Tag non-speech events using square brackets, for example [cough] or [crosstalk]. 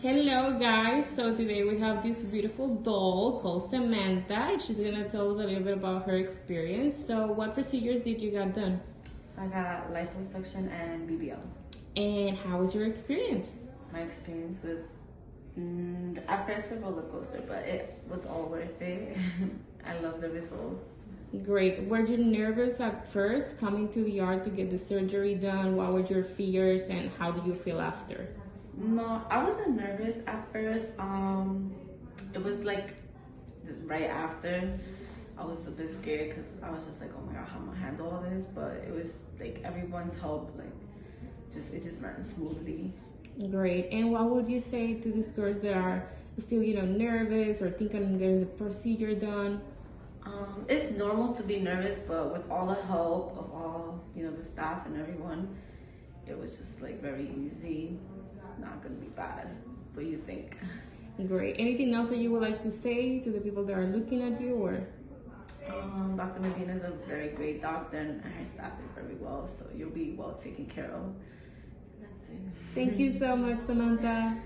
Hello guys, so today we have this beautiful doll called Samantha and she's gonna tell us a little bit about her experience. So what procedures did you got done? So I got liposuction and BBL. And how was your experience? My experience was mm, at first a roller coaster, but it was all worth it. [laughs] I love the results. Great. Were you nervous at first coming to the DR to get the surgery done? What were your fears and how did you feel after? No, I wasn't nervous at first. Um, it was like right after. I was a bit scared because I was just like, oh my god, how am I gonna handle all this? But it was like everyone's help, like just it just ran smoothly. Great. And what would you say to the girls that are still, you know, nervous or thinking of getting the procedure done? Um, it's normal to be nervous, but with all the help of all, you know, the staff and everyone, it was just like very easy. It's not gonna be bad as what you think. Great. Anything else that you would like to say to the people that are looking at you or? Um, Dr. Medina is a very great doctor and her staff is very well, so you'll be well taken care of. That's it. Thank you so much, Samantha.